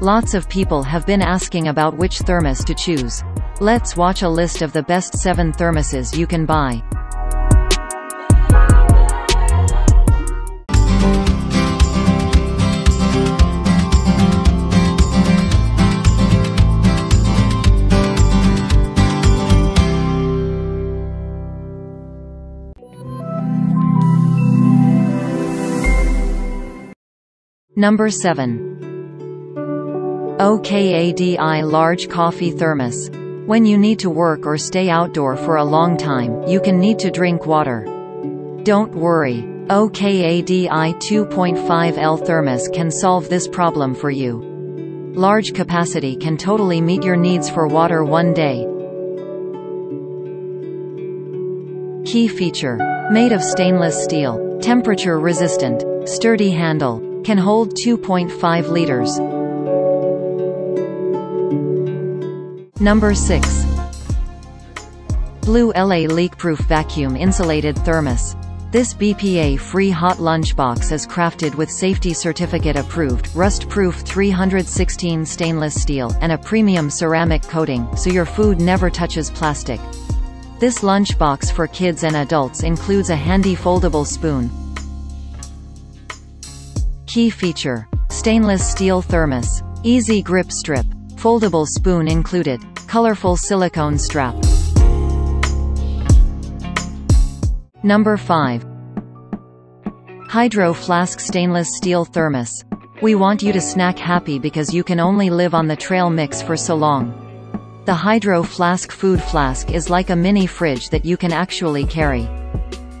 Lots of people have been asking about which thermos to choose. Let's watch a list of the best 7 thermoses you can buy. Number 7. OKADI Large Coffee Thermos. When you need to work or stay outdoor for a long time, you can need to drink water. Don't worry. OKADI 2.5L Thermos can solve this problem for you. Large capacity can totally meet your needs for water one day. Key feature. Made of stainless steel. Temperature resistant. Sturdy handle can hold 2.5 liters. Number 6. Blue Ele Leak-Proof Vacuum Insulated Thermos. This BPA-free hot lunchbox is crafted with safety certificate approved, rust-proof 316 stainless steel, and a premium ceramic coating, so your food never touches plastic. This lunchbox for kids and adults includes a handy foldable spoon, Key feature. Stainless steel thermos. Easy grip strip. Foldable spoon included. Colorful silicone strap. Number 5. Hydro Flask Stainless Steel Thermos. We want you to snack happy because you can only live on the trail mix for so long. The Hydro Flask food flask is like a mini fridge that you can actually carry.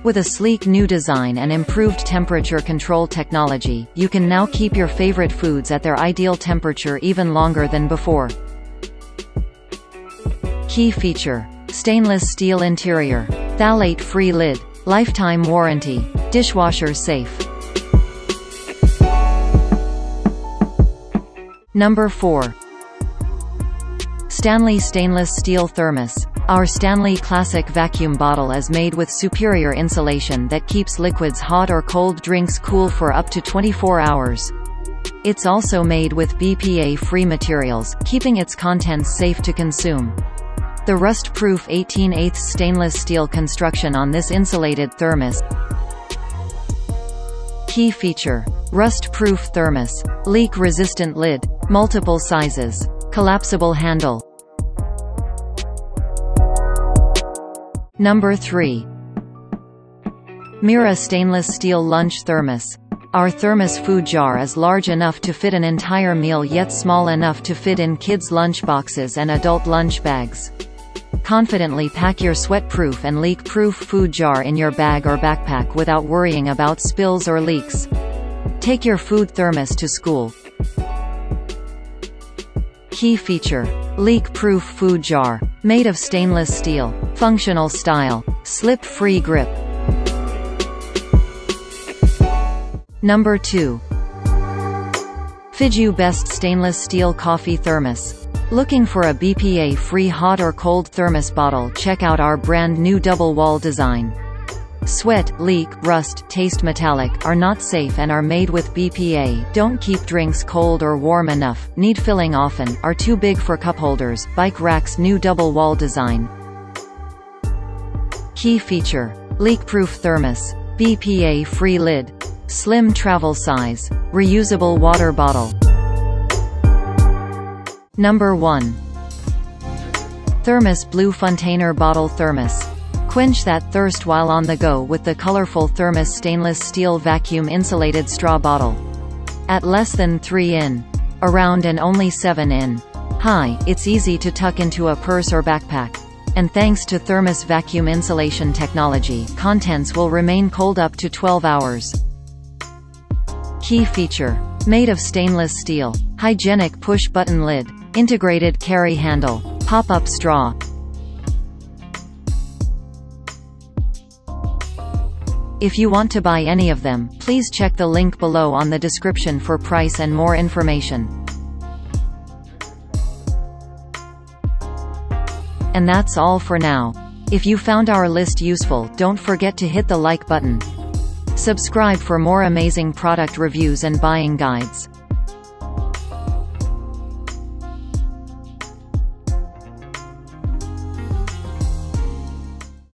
With a sleek new design and improved temperature control technology, you can now keep your favorite foods at their ideal temperature even longer than before. Key feature. Stainless steel interior. Phthalate-free lid. Lifetime warranty. Dishwasher safe. Number 4. Stanley Stainless Steel Thermos. Our Stanley Classic vacuum bottle is made with superior insulation that keeps liquids hot or cold drinks cool for up to 24 hours. It's also made with BPA-free materials, keeping its contents safe to consume. The rust-proof 18 8 stainless steel construction on this insulated thermos Key feature. Rust-proof thermos. Leak-resistant lid. Multiple sizes. Collapsible handle. Number 3. Mira Stainless Steel Lunch Thermos. Our thermos food jar is large enough to fit an entire meal yet small enough to fit in kids' lunch boxes and adult lunch bags. Confidently pack your sweat-proof and leak-proof food jar in your bag or backpack without worrying about spills or leaks. Take your food thermos to school. Key feature. Leak-proof food jar. Made of stainless steel. Functional style. Slip-free grip. Number 2. Fijoo Best Stainless Steel Coffee Thermos. Looking for a BPA-free hot or cold thermos bottle check out our brand new double wall design. Sweat, leak, rust, taste metallic, are not safe and are made with BPA, don't keep drinks cold or warm enough, need filling often, are too big for cup holders, bike rack's new double wall design. Key feature. Leak-proof thermos. BPA-free lid. Slim travel size. Reusable water bottle. Number 1. Thermos Blue Funtainer Bottle Thermos. Quench that thirst while on the go with the colorful Thermos stainless steel vacuum insulated straw bottle. At less than 3 in. Around and only 7 in. High, it's easy to tuck into a purse or backpack. And thanks to Thermos vacuum insulation technology, contents will remain cold up to 12 hours. Key feature. Made of stainless steel. Hygienic push-button lid. Integrated carry handle. Pop-up straw. If you want to buy any of them, please check the link below on the description for price and more information. And that's all for now. If you found our list useful, don't forget to hit the like button. Subscribe for more amazing product reviews and buying guides.